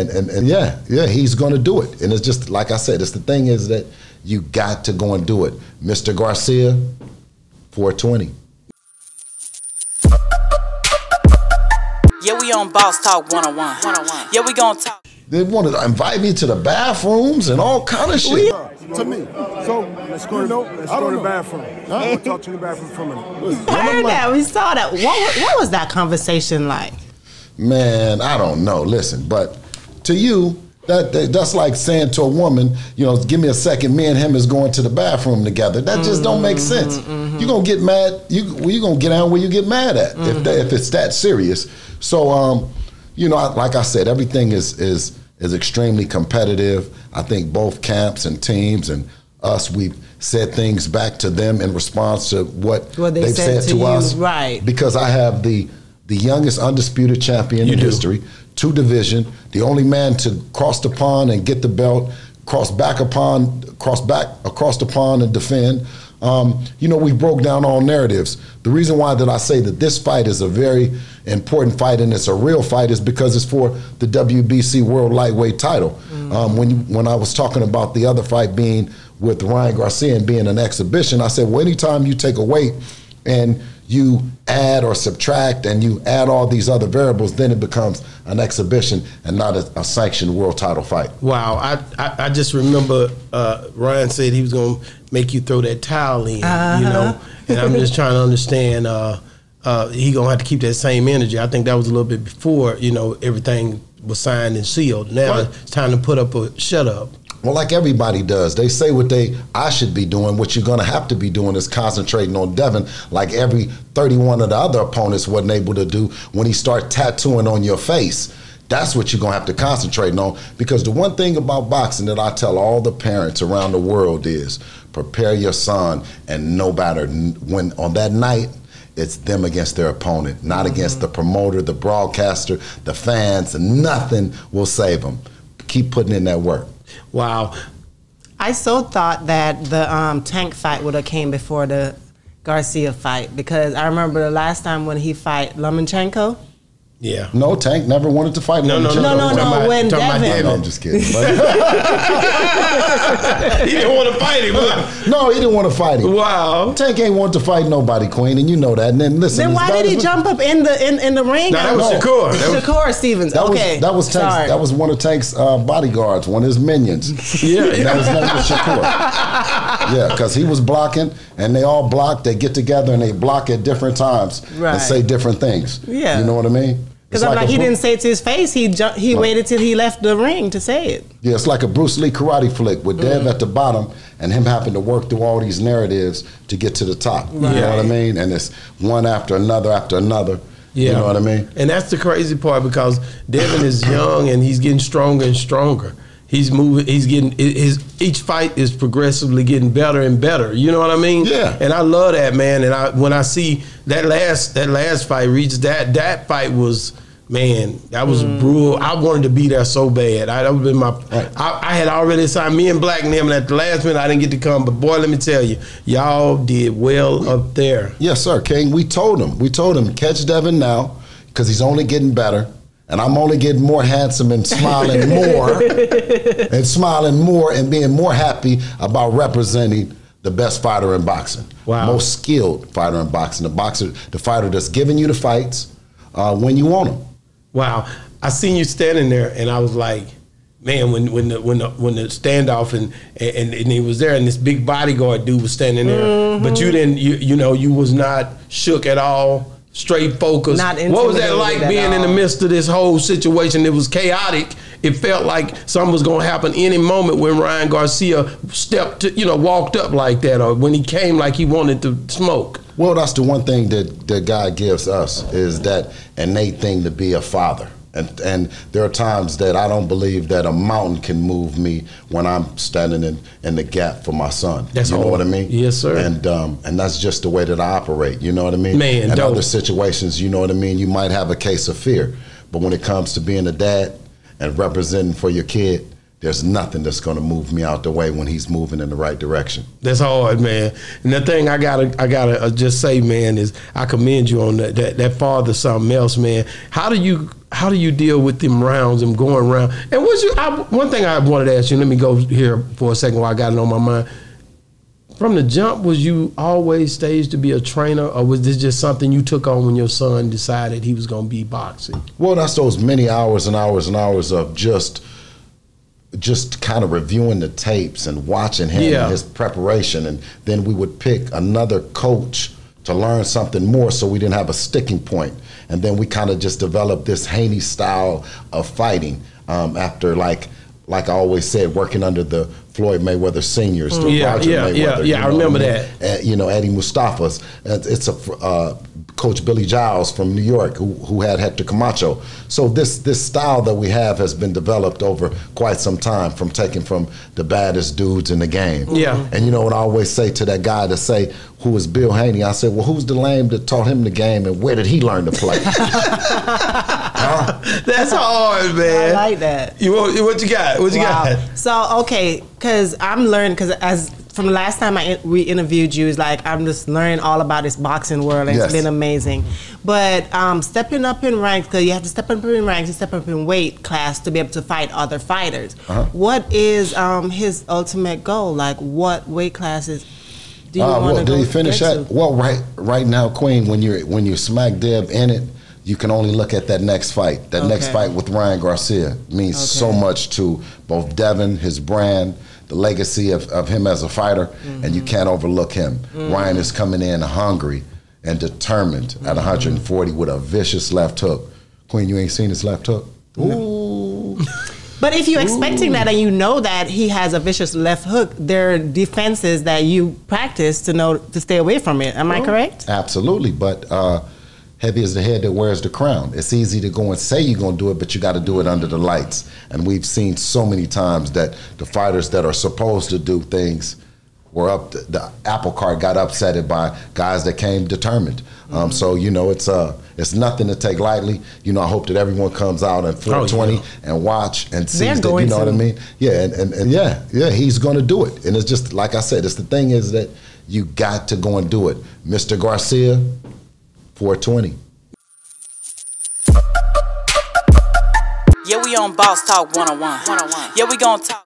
and, and, and yeah, yeah, he's going to do it. And it's just like I said, it's the thing is that you got to go and do it. Mr. Garcia, 420. Yeah, we on Boss Talk 101. 101. Yeah, we gonna talk. They wanted to invite me to the bathrooms and all kind of shit. To me. So let's go. You know, let's go to the bathroom. Huh? We'll talk to the bathroom for a minute. heard that. We saw that. What, what was that conversation like? Man, I don't know. Listen, but to you, that, that that's like saying to a woman, you know, give me a second. Me and him is going to the bathroom together. That just don't make sense. You're gonna get mad. You well, you gonna get out where you get mad at if that, if it's that serious. So, um, you know, I- like I said, everything is is is extremely competitive. I think both camps and teams and us, we've said things back to them in response to what, What they they've said said, to to you, us. right. Because I have the the youngest undisputed champion You in do. history, two division, the only man to cross the pond and get the belt, cross back upon, cross back across the pond and defend. Um, you know, we broke down all narratives. The reason why that I say that this fight is a very important fight and it's a real fight is because it's for the WBC World Lightweight title. Um, when you, when I was talking about the other fight being with Ryan Garcia and being an exhibition, I said, well, anytime you take a weight and you add or subtract and you add all these other variables, then it becomes an exhibition and not a, a sanctioned world title fight. Wow, I, I, I just remember uh, Ryan said he was going to make you throw that towel in, you know, and I'm just trying to understand. Uh, uh, he gonna have to keep that same energy. I think that was a little bit before, you know, everything was signed and sealed. Now Right. it's time to put up a shut up. Well, like everybody does, they say what they I should be doing. What you're gonna have to be doing is concentrating on Devin, like every 31 of the other opponents wasn't able to do when he start tattooing on your face. That's what you're gonna have to concentrate on. Because the one thing about boxing that I tell all the parents around the world is prepare your son, and no matter when on that night. It's them against their opponent, not mm-hmm. against the promoter, the broadcaster, the fans. Nothing will save them. Keep putting in that work. Wow. I so thought that the um, Tank fight would have came before the Garcia fight because I remember the last time when he fight Lomachenko. Yeah. No, Tank never wanted to fight. No, no, no, No, no, no, about- when talking about Devin- No, I'm just kidding. He didn't want to fight him. huh? no, he didn't want to fight him. Wow. Tank ain't want to fight nobody, Queen, and you know that. And then listen, Then why did he jump up in the in, in the ring? No, that was No. Shakur. That was, Shakur Stevenson. That okay, was that was Tank's, Sorry. that was one of Tank's uh, bodyguards, one of his minions. Yeah, yeah. that was name was Shakur. yeah, because he was blocking, and they all block. They get together and they block at different times Right. and say different things. Yeah. you know what I mean? Because I'm like, a he didn't say it to his face. He ju- he waited till he left the ring to say it. Yeah, it's like a Bruce Lee karate flick with mm. Dev at the bottom and him having to work through all these narratives to get to the top. You know what I mean? And it's one after another after another. Yeah. You know what I mean? And that's the crazy part because Devin is young and he's getting stronger and stronger. He's moving. He's getting his each fight is progressively getting better and better. You know what I mean? Yeah. And I love that man. And I when I see that last that last fight reach that that fight was man that was mm. brutal. I wanted to be there so bad. I, that would been my. I, I had already signed me and Black and him and at the last minute I didn't get to come. But boy, let me tell you, y'all did well up there. Yes, sir, King. We told him. We told him catch Devin now because he's only getting better. And I'm only getting more handsome and smiling more and smiling more and being more happy about representing the best fighter in boxing. Wow. Most skilled fighter in boxing. The boxer, the fighter that's giving you the fights uh, when you want them. Wow, I seen you standing there, and I was like, man, when when the when the when the standoff and and, and he was there, and this big bodyguard dude was standing there, but you didn't, you you know, you was not shook at all, straight focus. Not what was that like at being in the midst of this whole situation? It was chaotic. It felt like something was going to happen any moment when Ryan Garcia stepped, to, you know, walked up like that, or when he came like he wanted to smoke. Well, that's the one thing that, that God gives us is that innate thing to be a father. And, and there are times that I don't believe that a mountain can move me when I'm standing in, in the gap for my son. That's you know what I mean? Yes, sir. And um, and that's just the way that I operate. You know what I mean? Man, In dope. other situations, you know what I mean. You might have a case of fear, but when it comes to being a dad and representing for your kid, there's nothing that's going to move me out the way when he's moving in the right direction. That's hard, man. And the thing I gotta, I gotta uh, just say, man, is I commend you on that. That, that father, something else, man. How do you, how do you deal with them rounds and going around? And was you? I, one thing I wanted to ask you. Let me go here for a second while I got it on my mind. From the jump, was you always staged to be a trainer, or was this just something you took on when your son decided he was going to be boxing? Well, that's those many hours and hours and hours of just just kind of reviewing the tapes and watching him Yeah. and his preparation and then we would pick another coach to learn something more so we didn't have a sticking point. and then we kind of just developed this Haney style of fighting um, after like like I always said working under the Floyd Mayweather seniors the Yeah, Roger yeah, Mayweather, yeah, yeah, I remember mean? that. uh, you know Eddie Mustafa's. It's a uh, Coach Billy Giles from New York who, who had Hector Camacho. So this this style that we have has been developed over quite some time from taking from the baddest dudes in the game. Yeah. And you know what I always say to that guy to say who is Bill Haney? I said, well, who's the lame that taught him the game and where did he learn to play? That's hard, man. I like that. You what, what you got? What you got? So okay, because I'm learning because as from the last time I we interviewed you, it's like I'm just learning all about this boxing world, and Yes. it's been amazing. But um, stepping up in ranks, because you have to step up in ranks and step up in weight class to be able to fight other fighters. Uh-huh. What is um, his ultimate goal? Like, what weight classes do you Uh, want well, to did he finish that? to? Well, right, right now, Queen, when you're when you're smack dab in it, you can only look at that next fight. That next fight with Ryan Garcia means so much to both Devin, his brand, the legacy of, of him as a fighter, and Mm-hmm. you can't overlook him. Ryan is coming in hungry and determined at Mm-hmm. 140 with a vicious left hook. Queen, you ain't seen his left hook? Ooh. But if you're expecting that and you know that he has a vicious left hook, there are defenses that you practice to know to stay away from it. Am I correct? Absolutely, but uh, heavy is the head that wears the crown. It's easy to go and say you're going to do it, but you got to do it under the lights. And we've seen so many times that the fighters that are supposed to do things were up. The apple cart got upset by guys that came determined. Um, so you know, it's uh, it's nothing to take lightly. You know, I hope that everyone comes out at 420 yeah. and watch and sees that. You know what I mean? Yeah, and, and, and yeah, yeah, he's going to do it. And it's just like I said, it's the thing is that you got to go and do it. Mr. Garcia, 420. Yeah, we on Boss Talk 101. 101. Yeah, we gon' talk.